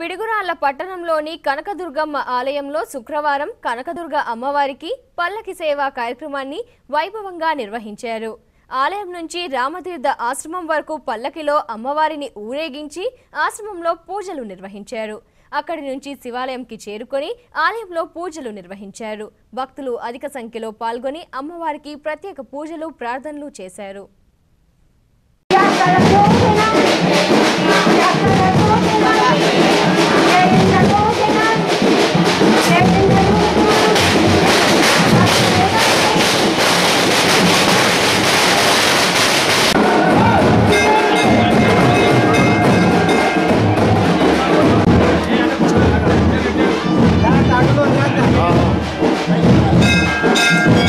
పిడుగురాళ్ళ పట్టణంలోని కనకదుర్గమ్మ ఆలయంలో శుక్రవారం కనకదుర్గ అమ్మవారికి పల్లకి సేవ కార్యక్రమాన్ని వైభవంగా నిర్వహించారు. ఆలయం నుంచి రామతీర్థ ఆశ్రమం వరకు పల్లకిలో అమ్మవారిని ఊరేగించి ఆశ్రమంలో పూజలు నిర్వహించారు. అక్కడి నుంచి శివాలయంకి చేరుకొని ఆలయంలో పూజలు నిర్వహించారు. భక్తులు అధిక సంఖ్యలో పాల్గొని అమ్మవారికి ప్రత్యేక పూజలు ప్రార్థనలు చేశారు. you.